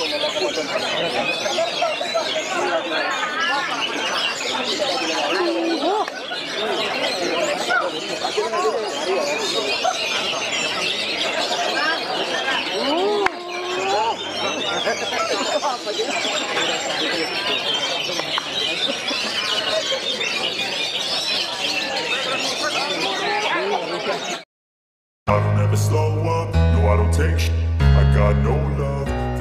I don't ever slow up, no I don't take sh- I got no love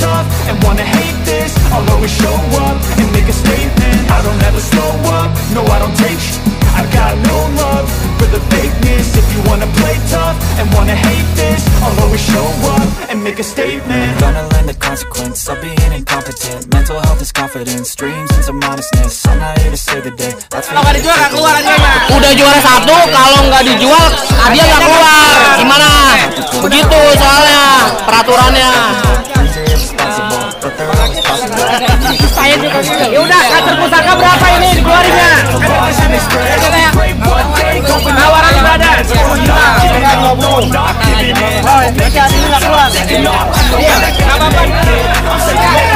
tough and wanna hate this I'll always show up and make a statement I don't ever slow up, no I don't take sh- I got no love for the fakeness If you wanna play tough and wanna hate this I'll always show up and make a statement Gonna learn the consequence of being incompetent Mental health is confidence, dreams and some honestness I'm not here to save the day Kalau nggak dijual nggak keluar aja mah. Udah juara satu, kalau nggak dijual hadiah nggak keluar. Gimana? Begitu soalnya peraturannya. Saya juga gitu. Ya udah, kantor pusaka berapa ini dikeluarinnya? Tawaran udah ada. Ini nggak keluar. Apa-apa.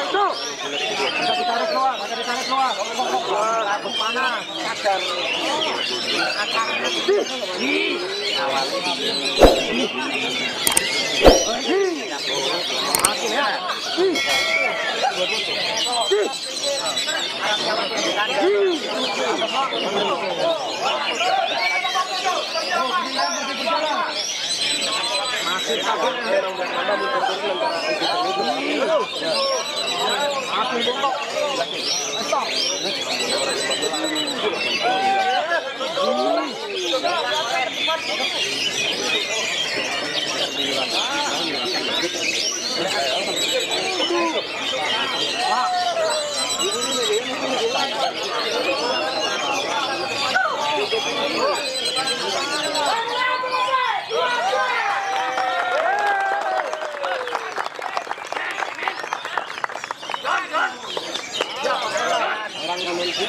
itu. Bisa ditarik keluar, bisa ditarik keluar. Rambut Masih kabur, Yeah.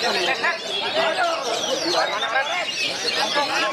Thank you.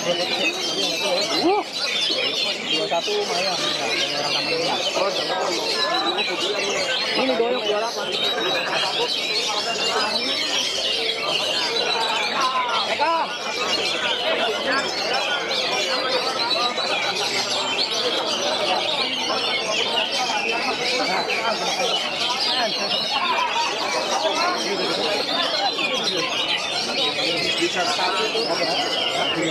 Uh. 21 lumayan. Ini goyok 28. Eka. você sabe o que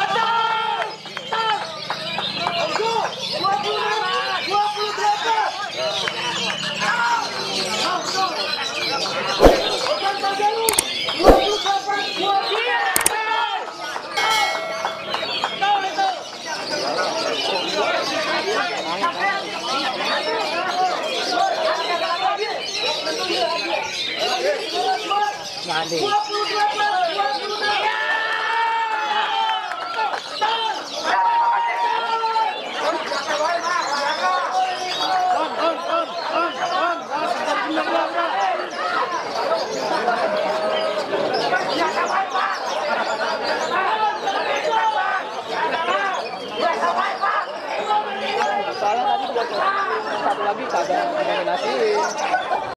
jadi. Soalnya satu lagi.